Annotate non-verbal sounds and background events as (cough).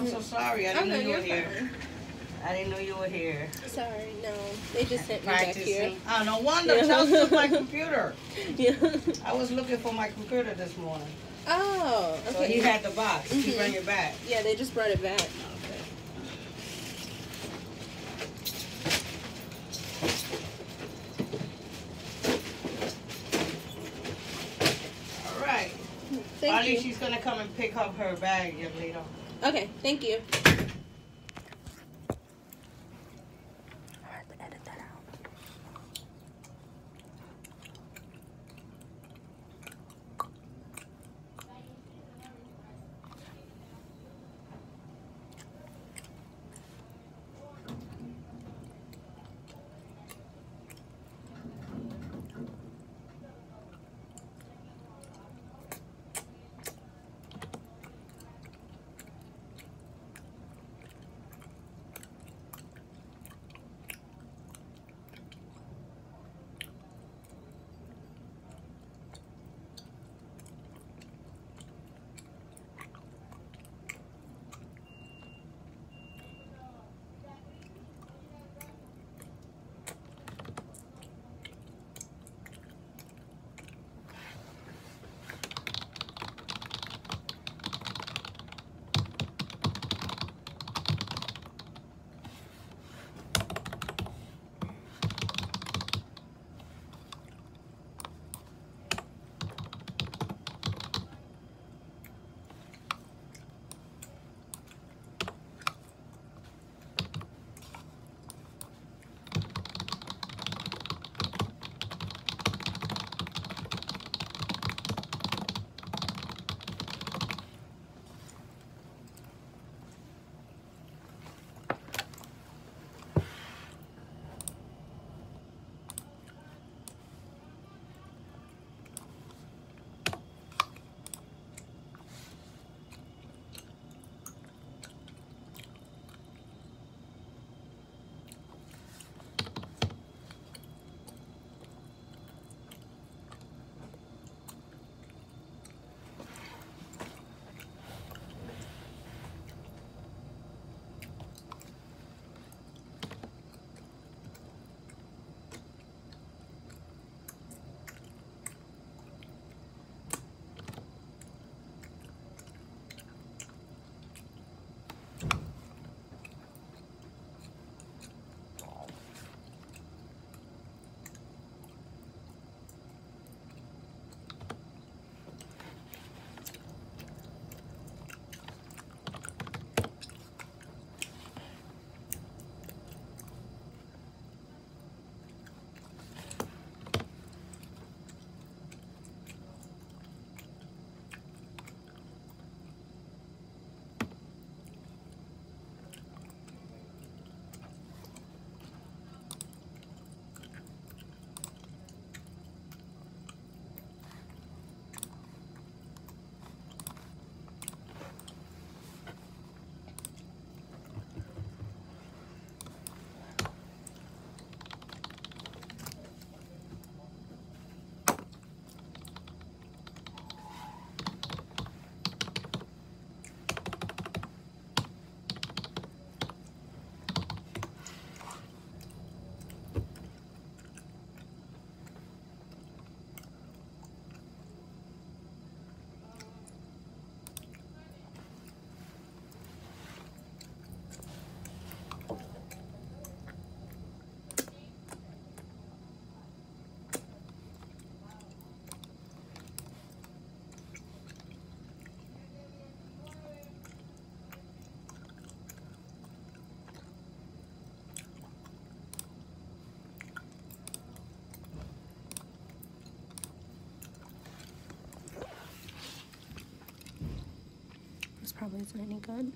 I'm so sorry. I didn't know you were here. fine. I didn't know you were here. Sorry, no. They just sent me back here. Practicing. Oh, no wonder. Yeah. Chelsea took my (laughs) computer. Yeah. I was looking for my computer this morning. Oh, So okay. he had the box. He Mhm. bring it back. yeah, they just brought it back. Okay. All right. Thank Probably you. she's gonna come and pick up her bag yeah, later. Okay, thank you. Probably isn't any good.